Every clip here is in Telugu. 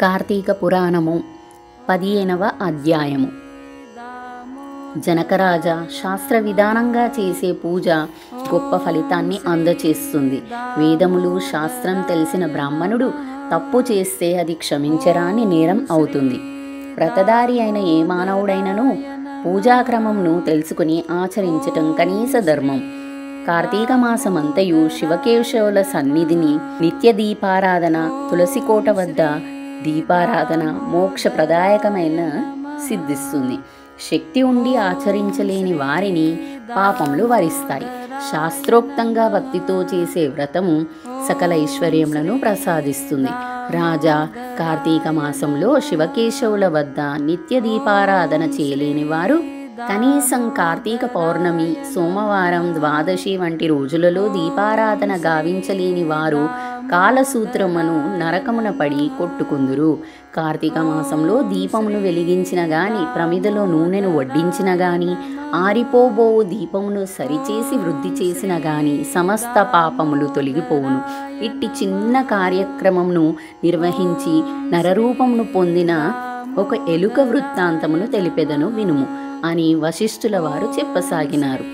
కార్తీక పురాణము పదిహేనవ అధ్యాయము. జనకరాజ శాస్త్ర విధానంగా చేసే పూజ గొప్ప ఫలితాన్ని అందచేస్తుంది. వేదములు శాస్త్రం తెలిసిన బ్రాహ్మణుడు తప్పు చేస్తే అది క్షమించరాని నేరం అవుతుంది. వ్రతదారి అయిన ఏ మానవుడైనను పూజాక్రమంను తెలుసుకుని ఆచరించటం కనీస ధర్మం. కార్తీక మాసమంతయు శివకేశవుల సన్నిధిని నిత్య దీపారాధన తులసికోట వద్ద దీపారాధన మోక్షప్రదాయకమైన సిద్ధిస్తుంది. శక్తి ఉండి ఆచరించలేని వారిని పాపములు వరిస్తాయి. శాస్త్రోక్తంగా భక్తితో చేసే వ్రతము సకల ఐశ్వర్యములను ప్రసాదిస్తుంది. రాజా కార్తీక మాసంలో శివకేశవుల వద్ద నిత్య దీపారాధన చేయలేని వారు కనీసం కార్తీక పౌర్ణమి సోమవారం ద్వాదశి వంటి రోజులలో దీపారాధన గావించలేని వారు కాలసూత్రమును నరకమున పడి కొట్టుకుందురు. కార్తీక మాసంలో దీపమును వెలిగించిన గాని ప్రమిదలో నూనెను వడ్డించిన గాని ఆరిపోబోవు దీపమును సరిచేసి వృద్ధి చేసిన గాని సమస్త పాపములు తొలగిపోవును. ఇట్టి చిన్న కార్యక్రమమును నిర్వహించి నరరూపమును పొందిన ఒక ఎలుక వృత్తాంతమును తెలిపెదను వినుము. అని వశిష్ఠుల వారు చెప్పసాగినారు.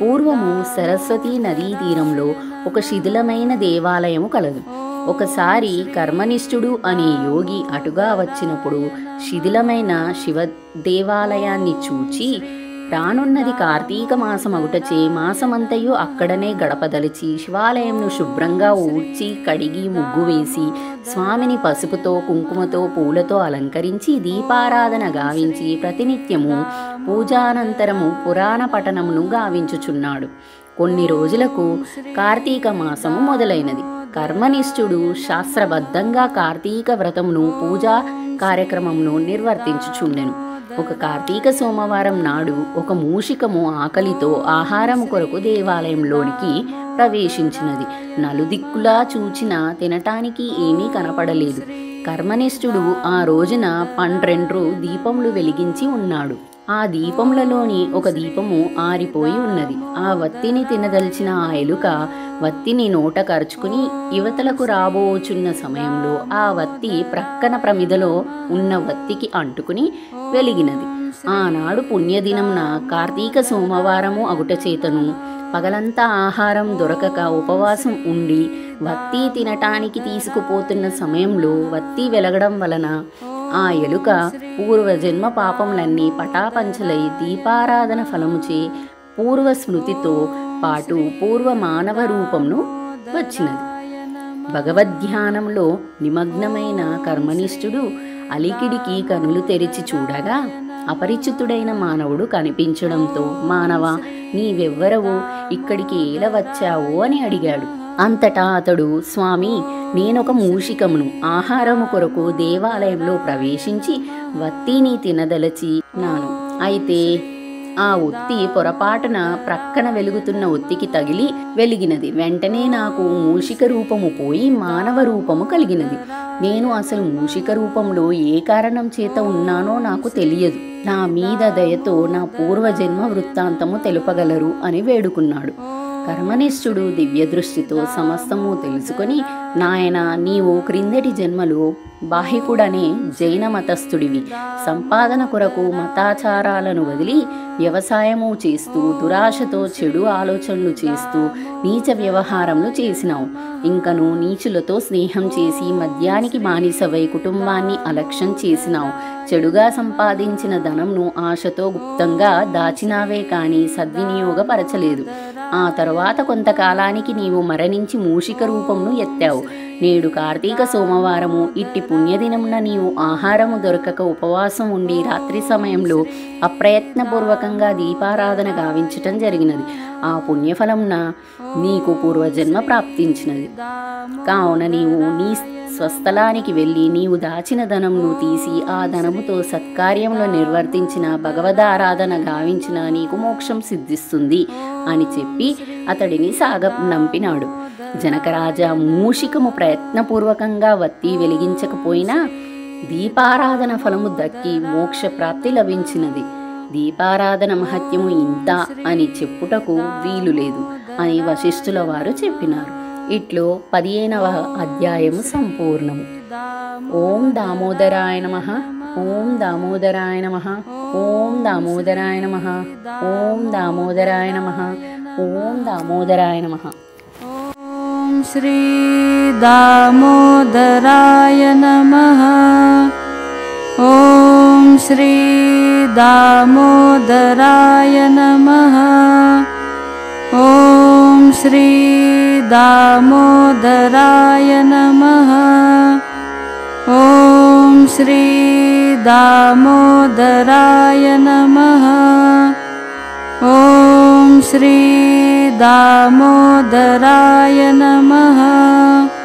పూర్వము సరస్వతీ నదీ తీరంలో ఒక శిథిలమైన దేవాలయము కలదు. ఒకసారి కర్మనిష్ఠుడు అనే యోగి అటుగా వచ్చినప్పుడు శిథిలమైన శివ దేవాలయాన్ని చూచి రానున్నది కార్తీక మాసమగుటచే మాసమంతయు అక్కడనే గడపదలిచి శివాలయంను శుభ్రంగా ఊడ్చి కడిగి ముగ్గు వేసి స్వామిని పసుపుతో కుంకుమతో పూలతో అలంకరించి దీపారాధన గావించి ప్రతినిత్యము పూజానంతరము పురాణ పఠనమును గావించుచున్నాడు. కొన్ని రోజులకు కార్తీక మాసము మొదలైనది. కర్మనిష్ఠుడు శాస్త్రబద్ధంగా కార్తీక వ్రతమును పూజా కార్యక్రమమును నిర్వర్తించుచుండెను. ఒక కార్తీక సోమవారం నాడు ఒక మూషికము ఆకలితో ఆహారం కొరకు దేవాలయంలోనికి ప్రవేశించినది. నలుదిక్కులా చూచినా తినటానికి ఏమీ కనపడలేదు. కర్మనిష్ఠుడు ఆ రోజున పన్నెండు దీపములు వెలిగించి ఉన్నాడు. ఆ దీపములలోని ఒక దీపము ఆరిపోయి ఉన్నది. ఆ వత్తిని తినదలిచిన ఆ ఎలుక వత్తిని నోట కరుచుకుని యువతలకు రాబోచున్న సమయంలో ఆ వత్తి ప్రక్కన ప్రమిదలో ఉన్న వత్తికి అంటుకుని వెలిగినది. ఆనాడు పుణ్యదినంన కార్తీక సోమవారము అగుట చేతను పగలంతా ఆహారం దొరకక ఉపవాసం ఉండి వత్తి తినటానికి తీసుకుపోతున్న సమయంలో వత్తి వెలగడం వలన ఆ ఎలుక పూర్వజన్మ పాపములన్నీ పటాపంచలై దీపారాధన ఫలముచే పూర్వ స్మృతితో పాటు పూర్వ మానవ రూపంను వచ్చినది. భగవద్ధ్యానంలో నిమగ్నమైన కర్మనిష్ఠుడు అలికిడికి కనులు తెరిచి చూడగా అపరిచితుడైన మానవుడు కనిపించడంతో మానవ నీవెవ్వరవు? ఇక్కడికి ఎలా వచ్చావు? అని అడిగాడు. అంతటా అతడు స్వామి నేనొక మూషికమును. ఆహారము కొరకు దేవాలయంలో ప్రవేశించి వత్తిని తినదలచి నాను. అయితే ఆ ఒత్తి పొరపాటున ప్రక్కన వెలుగుతున్న ఒత్తికి తగిలి వెలిగినది. వెంటనే నాకు మూషిక రూపము పోయి మానవ రూపము కలిగినది. నేను అసలు మూషిక రూపంలో ఏ కారణం చేత ఉన్నానో నాకు తెలియదు. నా మీద దయతో నా పూర్వజన్మ వృత్తాంతము తెలుపగలరు అని వేడుకున్నాడు. కర్మనిష్ఠుడు దివ్య దృష్టితో సమస్తము తెలుసుకొని నాయన నీవు క్రిందటి జన్మలో బాహికుడనే జైన మతస్థుడివి సంపాదన కొరకు మతాచారాలను వదిలి వ్యవసాయము చేస్తూ దురాశతో చెడు ఆలోచనలు చేస్తూ నీచ వ్యవహారములు చేసినావు. ఇంకను నీచులతో స్నేహం చేసి మద్యానికి మానిసవై కుటుంబాన్ని అలక్ష్యం చేసినావు. చెడుగా సంపాదించిన ధనంను ఆశతో గుప్తంగా దాచినావే కానీ సద్వినియోగపరచలేదు. ఆ తరువాత కొంతకాలానికి నీవు మరణించి మూషిక రూపమును ఎత్తావు. నేడు కార్తీక సోమవారము. ఇట్టి పుణ్యదినమున నీవు ఆహారము దొరకక ఉపవాసం ఉండి రాత్రి సమయంలో అప్రయత్నపూర్వకంగా దీపారాధన గావించటం జరిగినది. ఆ పుణ్యఫలంన నీకు పూర్వజన్మ ప్రాప్తించినది. కావున నీవు నీ స్వస్థలానికి వెళ్ళి నీవు దాచిన ధనమును తీసి ఆ ధనముతో సత్కార్యంలో నిర్వర్తించిన భగవదారాధన గావించిన నీకు మోక్షం సిద్ధిస్తుంది. అని చెప్పి అతడిని సాగ నంపినాడు. జనకరాజా మూషికము ప్రయత్నపూర్వకంగా వత్తి వెలిగించకపోయినా దీపారాధన ఫలము దక్కి మోక్ష ప్రాప్తి లభించినది. దీపారాధన మహత్యము ఇంత అని చెప్పుటకు వీలు లేదు అని వశిష్ఠుల వారు చెప్పినారు. ఇట్లో పదిహేనవ అధ్యాయము సంపూర్ణము. ఓం దామోదరాయ నమ. ॐ दामोदराय नमः। ॐ दामोदराय नमः। ॐ दामोदराय नमः। ॐ दामोदराय नमः। ॐ श्री दामोदराय नमः। ॐ श्री दामोदराय नमः। ॐ श्री दामोदराय नमः। श्रीदामोदराय नमः। ॐ श्रीदामोदराय नमः।